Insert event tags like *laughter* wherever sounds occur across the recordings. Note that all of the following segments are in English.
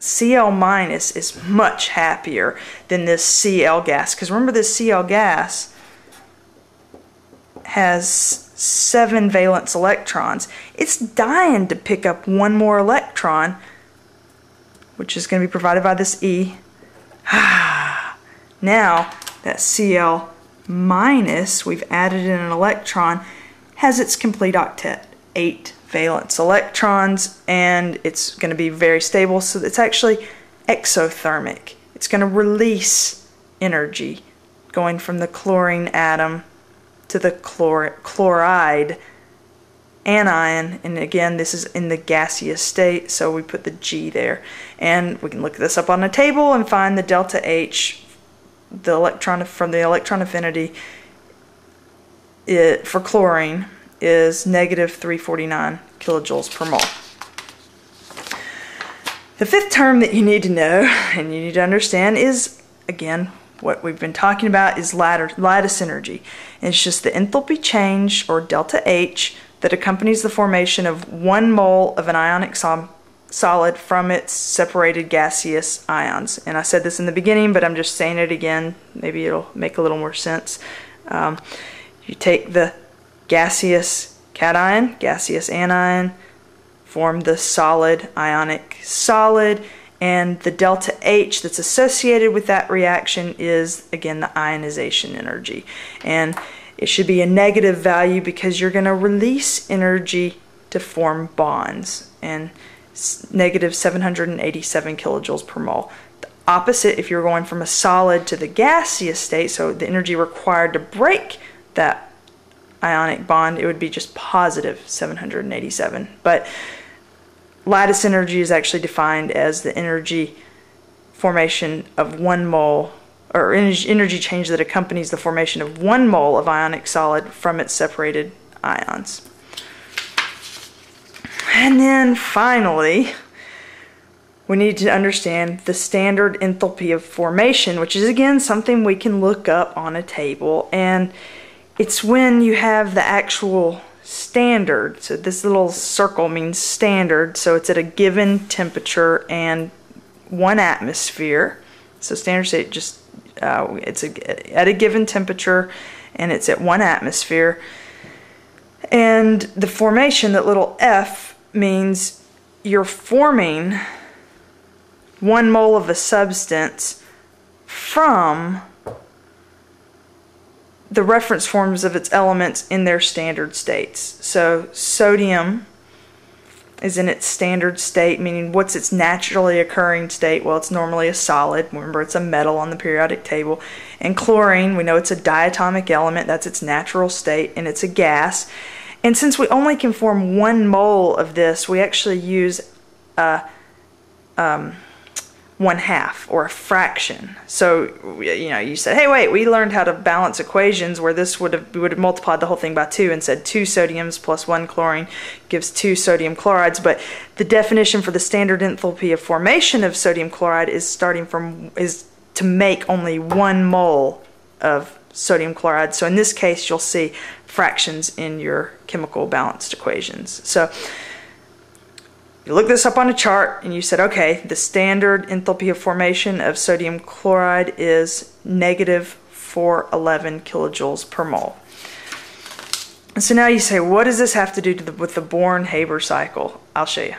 Cl minus is much happier than this Cl gas. Because remember this Cl gas has seven valence electrons. It's dying to pick up one more electron, which is going to be provided by this E. *sighs* now that Cl minus, we've added in an electron, has its complete octet, eight valence electrons, and it's going to be very stable, so it's actually exothermic. It's going to release energy going from the chlorine atom to the chlor chloride anion. And again this is in the gaseous state so we put the G there. And we can look this up on a table and find the delta H the electron from the electron affinity it, for chlorine is negative 349 kilojoules per mole. The fifth term that you need to know *laughs* and you need to understand is, again, what we've been talking about is lattice, energy. It's just the enthalpy change, or delta H, that accompanies the formation of one mole of an ionic sol solid from its separated gaseous ions. And I said this in the beginning, but I'm just saying it again. Maybe it'll make a little more sense. Um, you take the gaseous cation, gaseous anion, form the solid ionic solid, and the delta H that's associated with that reaction is, again, the ionization energy. And it should be a negative value because you're going to release energy to form bonds. And negative 787 kilojoules per mole. The opposite, if you're going from a solid to the gaseous state, so the energy required to break that ionic bond, it would be just positive 787. But lattice energy is actually defined as the energy formation of one mole or energy change that accompanies the formation of one mole of ionic solid from its separated ions. And then finally, we need to understand the standard enthalpy of formation, which is again something we can look up on a table. And it's when you have the actual standard. So this little circle means standard. So it's at a given temperature and one atmosphere. So standard state just uh, it's a, at a given temperature and it's at one atmosphere. And the formation, that little F, means you're forming one mole of a substance from the reference forms of its elements in their standard states. So sodium is in its standard state, meaning what's its naturally occurring state? Well, it's normally a solid. Remember, it's a metal on the periodic table. And chlorine, we know it's a diatomic element. That's its natural state, and it's a gas. And since we only can form one mole of this, we actually use a um, one half or a fraction. So, you know, you said, hey, wait, we learned how to balance equations where this would have, would have multiplied the whole thing by two and said two sodiums plus one chlorine gives two sodium chlorides. But the definition for the standard enthalpy of formation of sodium chloride is starting from, is to make only one mole of sodium chloride. So in this case, you'll see fractions in your chemical balanced equations. So you look this up on a chart and you said, okay, the standard enthalpy of formation of sodium chloride is negative 411 kilojoules per mole. And so now you say, what does this have to do to the, with the Born-Haber cycle? I'll show you.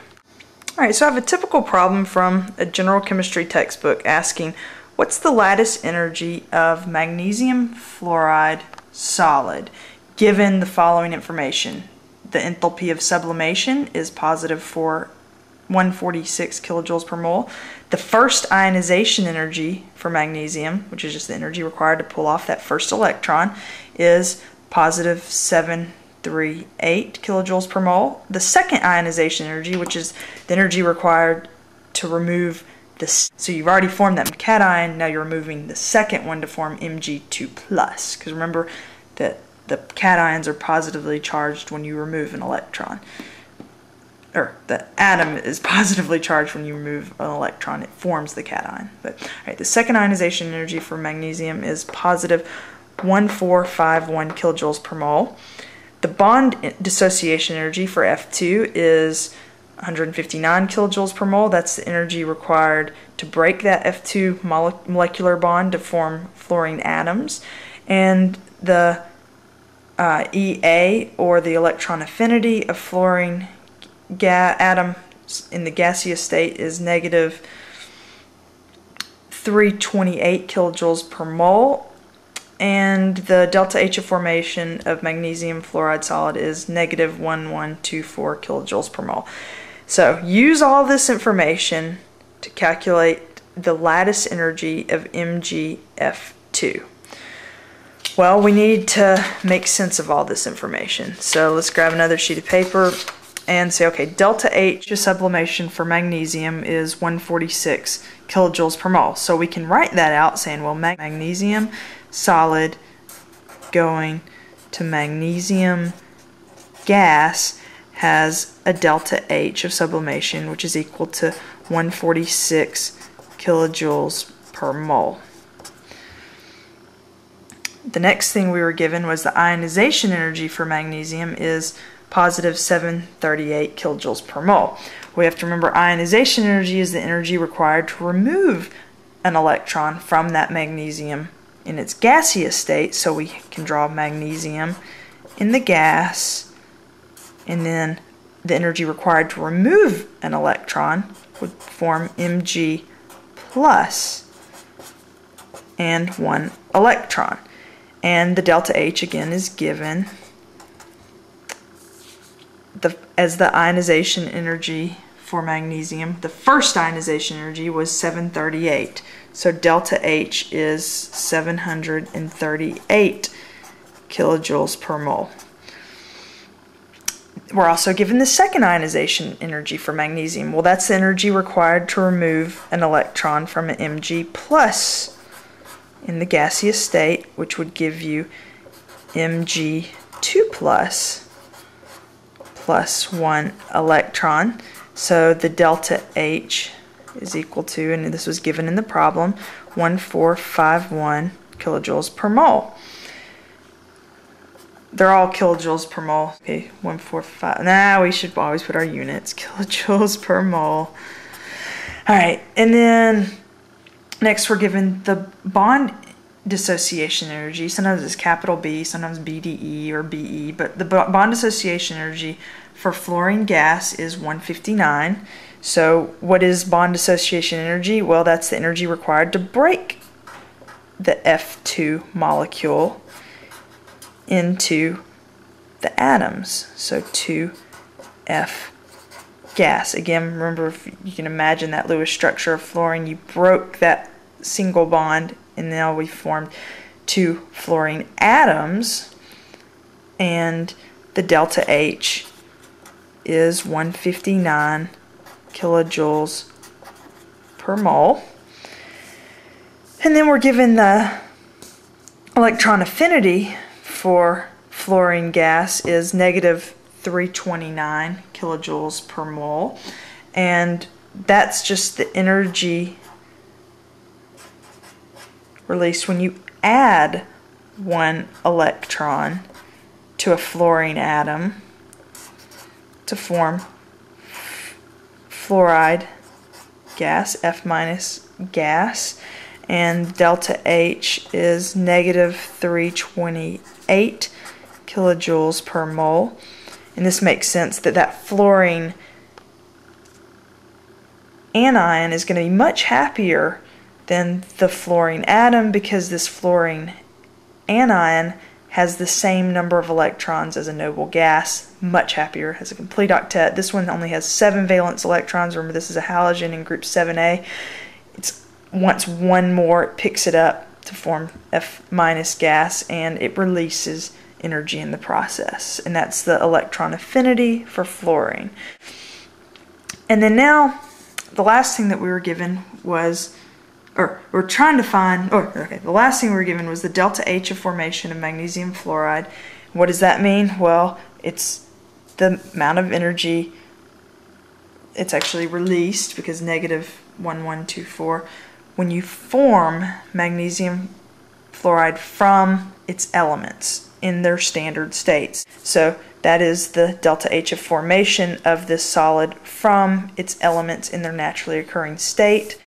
All right, so I have a typical problem from a general chemistry textbook asking, what's the lattice energy of magnesium fluoride solid given the following information? The enthalpy of sublimation is positive 4 146 kilojoules per mole. The first ionization energy for magnesium, which is just the energy required to pull off that first electron, is positive 738 kilojoules per mole. The second ionization energy, which is the energy required to remove this, so you've already formed that cation, now you're removing the second one to form Mg2+. plus. Because remember that the cations are positively charged when you remove an electron or the atom is positively charged when you remove an electron. It forms the cation. But right, the second ionization energy for magnesium is positive 1451 kilojoules per mole. The bond dissociation energy for F2 is 159 kilojoules per mole. That's the energy required to break that F2 molecular bond to form fluorine atoms. And the uh, EA, or the electron affinity of fluorine atom in the gaseous state, is negative 328 kilojoules per mole. And the delta H of formation of magnesium fluoride solid is negative 1124 kilojoules per mole. So use all this information to calculate the lattice energy of MgF2. Well, we need to make sense of all this information. So let's grab another sheet of paper and say, okay, delta H of sublimation for magnesium is 146 kilojoules per mole. So we can write that out saying, well, magnesium solid going to magnesium gas has a delta H of sublimation, which is equal to 146 kilojoules per mole. The next thing we were given was the ionization energy for magnesium is positive 738 kilojoules per mole. We have to remember ionization energy is the energy required to remove an electron from that magnesium in its gaseous state, so we can draw magnesium in the gas and then the energy required to remove an electron would form Mg plus and one electron. And the delta H again is given the, as the ionization energy for magnesium. The first ionization energy was 738. So delta H is 738 kilojoules per mole. We're also given the second ionization energy for magnesium. Well, that's the energy required to remove an electron from an Mg plus in the gaseous state, which would give you Mg2 plus plus one electron. So the delta H is equal to, and this was given in the problem, 1451 kilojoules per mole they're all kilojoules per mole. Okay, 145. Now we should always put our units. *laughs* Kilojoules per mole. All right, and then next we're given the bond dissociation energy. Sometimes it's capital B, sometimes BDE or BE, but the bond dissociation energy for fluorine gas is 159. So what is bond dissociation energy? Well, that's the energy required to break the F2 molecule into the atoms. So 2F gas. Again, remember if you can imagine that Lewis structure of fluorine, you broke that single bond and now we formed two fluorine atoms and the delta H is 159 kilojoules per mole. And then we're given the electron affinity for fluorine gas is negative 329 kilojoules per mole. And that's just the energy released when you add one electron to a fluorine atom to form fluoride gas, F minus gas, and delta H is negative 328 kilojoules per mole. And this makes sense that that fluorine anion is going to be much happier than the fluorine atom because this fluorine anion has the same number of electrons as a noble gas, much happier, has a complete octet. This one only has seven valence electrons. Remember, this is a halogen in group 7A. It's once one more, it picks it up to form F minus gas and it releases energy in the process. And that's the electron affinity for fluorine. And then now, the last thing that we were given was, or we're trying to find, or okay, the last thing we were given was the delta H of formation of magnesium fluoride. What does that mean? Well, it's the amount of energy it's actually released because negative 1124 when you form magnesium fluoride from its elements in their standard states. So That is the delta H of formation of this solid from its elements in their naturally occurring state.